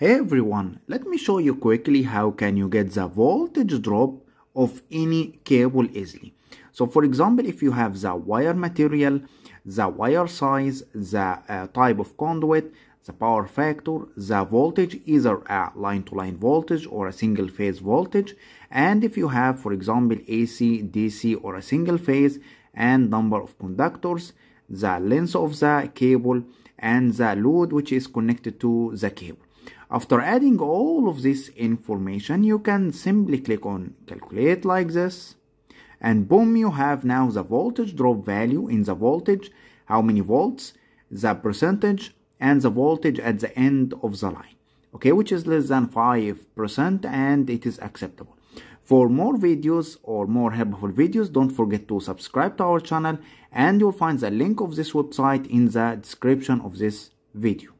Everyone, let me show you quickly how can you get the voltage drop of any cable easily. So for example, if you have the wire material, the wire size, the uh, type of conduit, the power factor, the voltage, either a line-to-line -line voltage or a single phase voltage. And if you have, for example, AC, DC or a single phase and number of conductors, the length of the cable and the load which is connected to the cable. After adding all of this information, you can simply click on calculate like this and boom, you have now the voltage drop value in the voltage, how many volts, the percentage, and the voltage at the end of the line, okay, which is less than 5% and it is acceptable. For more videos or more helpful videos, don't forget to subscribe to our channel and you'll find the link of this website in the description of this video.